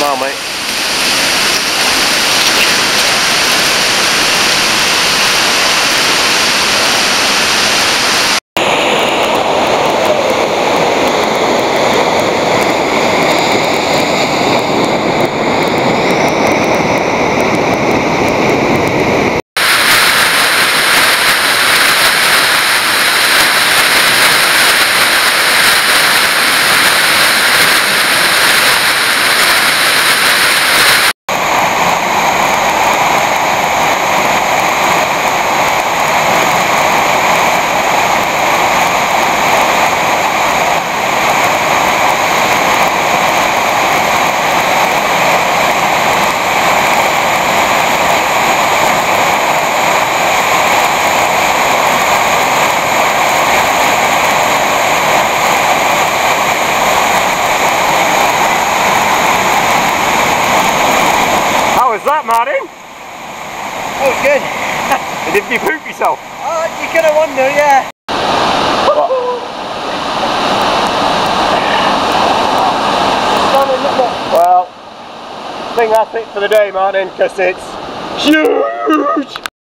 Come on, mate. How's that, Martin? Oh, good. and if you poop yourself? Oh, you have won wonder, yeah. well, I think that's it for the day, Martin, because it's huge!